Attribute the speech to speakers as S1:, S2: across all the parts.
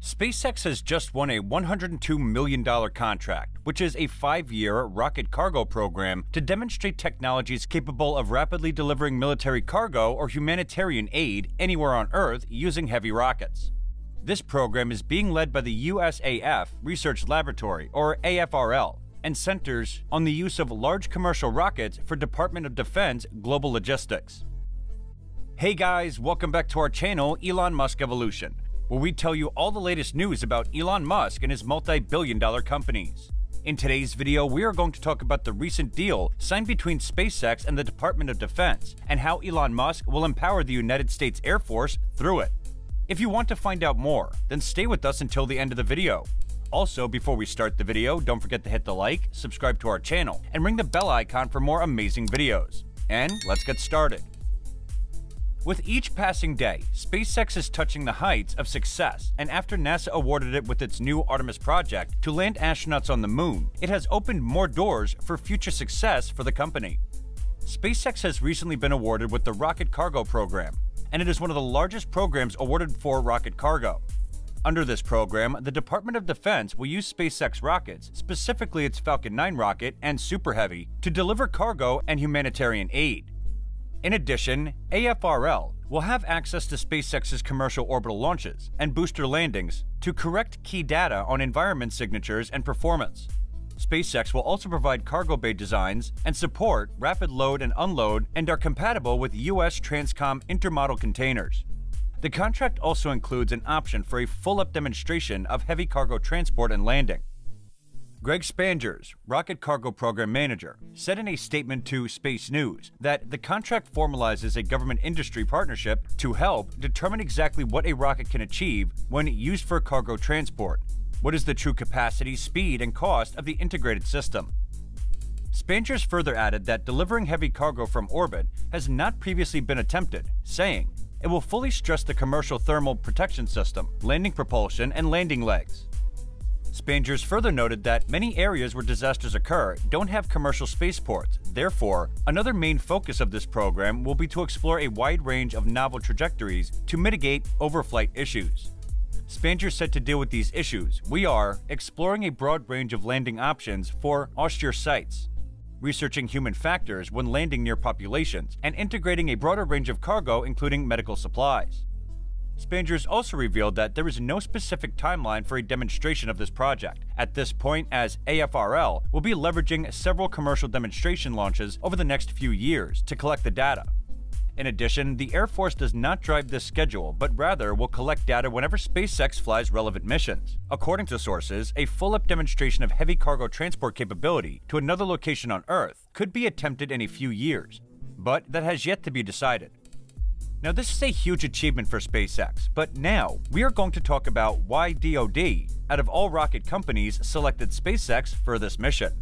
S1: SpaceX has just won a $102 million contract, which is a five year rocket cargo program to demonstrate technologies capable of rapidly delivering military cargo or humanitarian aid anywhere on Earth using heavy rockets. This program is being led by the USAF Research Laboratory, or AFRL, and centers on the use of large commercial rockets for Department of Defense global logistics. Hey guys, welcome back to our channel, Elon Musk Evolution where we tell you all the latest news about Elon Musk and his multi billion dollar companies. In today's video, we are going to talk about the recent deal signed between SpaceX and the Department of Defense, and how Elon Musk will empower the United States Air Force through it. If you want to find out more, then stay with us until the end of the video. Also, before we start the video, don't forget to hit the like, subscribe to our channel, and ring the bell icon for more amazing videos. And let's get started. With each passing day, SpaceX is touching the heights of success, and after NASA awarded it with its new Artemis project to land astronauts on the moon, it has opened more doors for future success for the company. SpaceX has recently been awarded with the Rocket Cargo program, and it is one of the largest programs awarded for rocket cargo. Under this program, the Department of Defense will use SpaceX rockets, specifically its Falcon 9 rocket and Super Heavy, to deliver cargo and humanitarian aid. In addition, AFRL will have access to SpaceX's commercial orbital launches and booster landings to correct key data on environment signatures and performance. SpaceX will also provide cargo bay designs and support rapid load and unload and are compatible with US Transcom intermodal containers. The contract also includes an option for a full-up demonstration of heavy cargo transport and landing. Greg Spanjers, Rocket Cargo Program Manager, said in a statement to Space News that the contract formalizes a government industry partnership to help determine exactly what a rocket can achieve when used for cargo transport. What is the true capacity, speed, and cost of the integrated system? Spanjers further added that delivering heavy cargo from orbit has not previously been attempted, saying, it will fully stress the commercial thermal protection system, landing propulsion, and landing legs. Spanjers further noted that many areas where disasters occur don't have commercial spaceports. Therefore, another main focus of this program will be to explore a wide range of novel trajectories to mitigate overflight issues. Spanjers said to deal with these issues, we are exploring a broad range of landing options for austere sites, researching human factors when landing near populations, and integrating a broader range of cargo including medical supplies. Spanjers also revealed that there is no specific timeline for a demonstration of this project, at this point as AFRL will be leveraging several commercial demonstration launches over the next few years to collect the data. In addition, the Air Force does not drive this schedule, but rather will collect data whenever SpaceX flies relevant missions. According to sources, a full-up demonstration of heavy cargo transport capability to another location on Earth could be attempted in a few years, but that has yet to be decided. Now, this is a huge achievement for SpaceX, but now we are going to talk about why DoD, out of all rocket companies, selected SpaceX for this mission.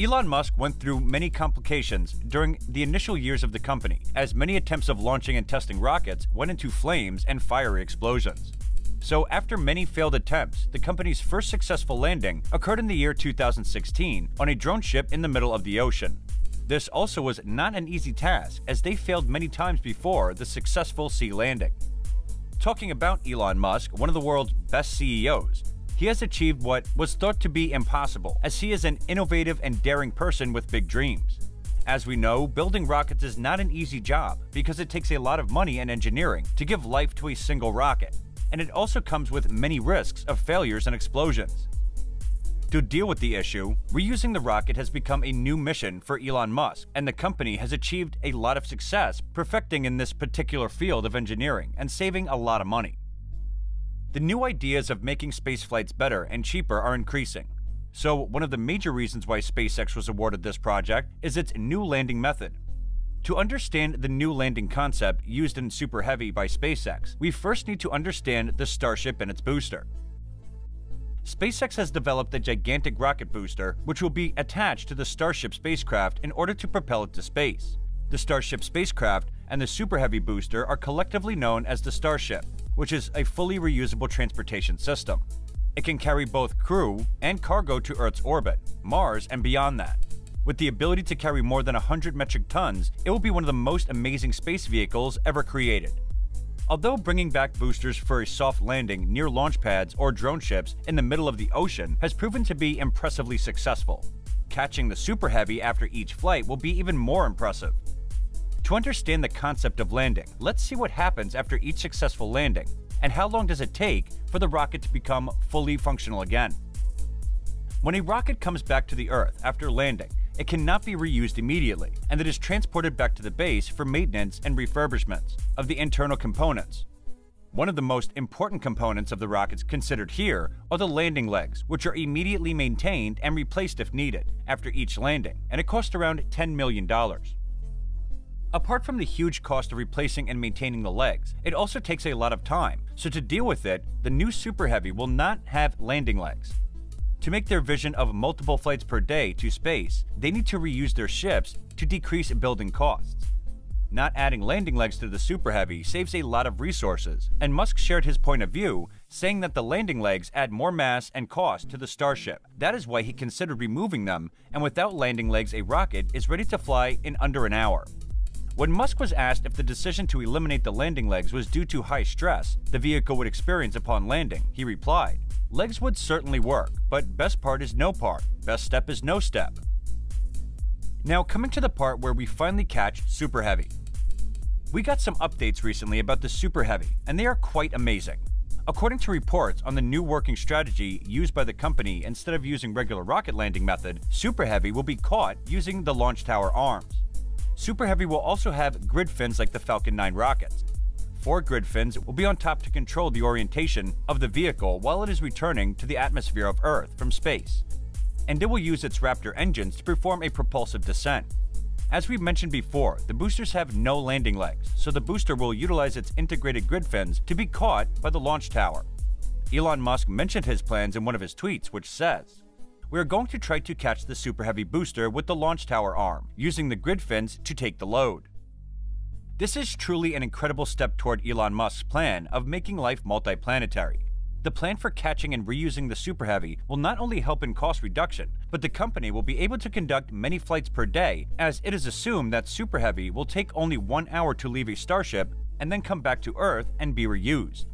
S1: Elon Musk went through many complications during the initial years of the company, as many attempts of launching and testing rockets went into flames and fiery explosions. So, after many failed attempts, the company's first successful landing occurred in the year 2016 on a drone ship in the middle of the ocean. This also was not an easy task, as they failed many times before the successful sea landing. Talking about Elon Musk, one of the world's best CEOs, he has achieved what was thought to be impossible, as he is an innovative and daring person with big dreams. As we know, building rockets is not an easy job because it takes a lot of money and engineering to give life to a single rocket, and it also comes with many risks of failures and explosions. To deal with the issue, reusing the rocket has become a new mission for Elon Musk, and the company has achieved a lot of success perfecting in this particular field of engineering and saving a lot of money. The new ideas of making space flights better and cheaper are increasing. So, one of the major reasons why SpaceX was awarded this project is its new landing method. To understand the new landing concept used in Super Heavy by SpaceX, we first need to understand the Starship and its booster. SpaceX has developed a gigantic rocket booster which will be attached to the Starship spacecraft in order to propel it to space. The Starship spacecraft and the Super Heavy booster are collectively known as the Starship, which is a fully reusable transportation system. It can carry both crew and cargo to Earth's orbit, Mars, and beyond that. With the ability to carry more than 100 metric tons, it will be one of the most amazing space vehicles ever created. Although bringing back boosters for a soft landing near launch pads or drone ships in the middle of the ocean has proven to be impressively successful, catching the Super Heavy after each flight will be even more impressive. To understand the concept of landing, let's see what happens after each successful landing, and how long does it take for the rocket to become fully functional again. When a rocket comes back to the Earth after landing, it cannot be reused immediately, and it is transported back to the base for maintenance and refurbishments of the internal components. One of the most important components of the rockets considered here are the landing legs, which are immediately maintained and replaced if needed after each landing, and it costs around $10 million. Apart from the huge cost of replacing and maintaining the legs, it also takes a lot of time, so to deal with it, the new Super Heavy will not have landing legs. To make their vision of multiple flights per day to space, they need to reuse their ships to decrease building costs. Not adding landing legs to the Super Heavy saves a lot of resources, and Musk shared his point of view, saying that the landing legs add more mass and cost to the Starship. That is why he considered removing them, and without landing legs, a rocket is ready to fly in under an hour. When Musk was asked if the decision to eliminate the landing legs was due to high stress the vehicle would experience upon landing, he replied, Legs would certainly work, but best part is no part, best step is no step. Now coming to the part where we finally catch Super Heavy. We got some updates recently about the Super Heavy, and they are quite amazing. According to reports on the new working strategy used by the company instead of using regular rocket landing method, Super Heavy will be caught using the launch tower arms. Super Heavy will also have grid fins like the Falcon 9 rockets, Four grid fins will be on top to control the orientation of the vehicle while it is returning to the atmosphere of Earth from space. And it will use its Raptor engines to perform a propulsive descent. As we've mentioned before, the boosters have no landing legs, so the booster will utilize its integrated grid fins to be caught by the launch tower. Elon Musk mentioned his plans in one of his tweets, which says, We are going to try to catch the Super Heavy booster with the launch tower arm, using the grid fins to take the load. This is truly an incredible step toward Elon Musk's plan of making life multiplanetary. The plan for catching and reusing the Super Heavy will not only help in cost reduction, but the company will be able to conduct many flights per day, as it is assumed that Super Heavy will take only one hour to leave a starship and then come back to Earth and be reused.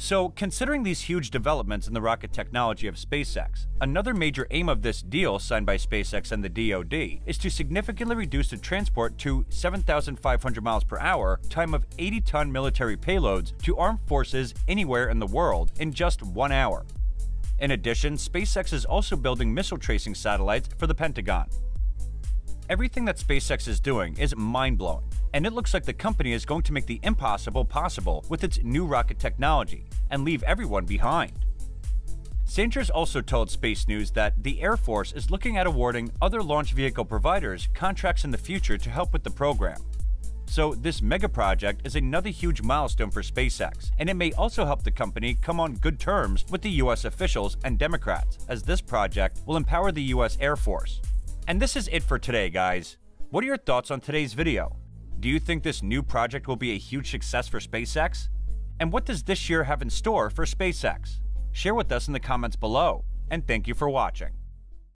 S1: So, considering these huge developments in the rocket technology of SpaceX, another major aim of this deal signed by SpaceX and the DoD is to significantly reduce the transport to 7,500 miles per hour time of 80 ton military payloads to armed forces anywhere in the world in just one hour. In addition, SpaceX is also building missile tracing satellites for the Pentagon. Everything that SpaceX is doing is mind blowing and it looks like the company is going to make the impossible possible with its new rocket technology and leave everyone behind. Sanders also told Space News that the Air Force is looking at awarding other launch vehicle providers contracts in the future to help with the program. So, this mega project is another huge milestone for SpaceX, and it may also help the company come on good terms with the US officials and Democrats, as this project will empower the US Air Force. And this is it for today, guys. What are your thoughts on today's video? Do you think this new project will be a huge success for SpaceX? And what does this year have in store for SpaceX? Share with us in the comments below, and thank you for watching.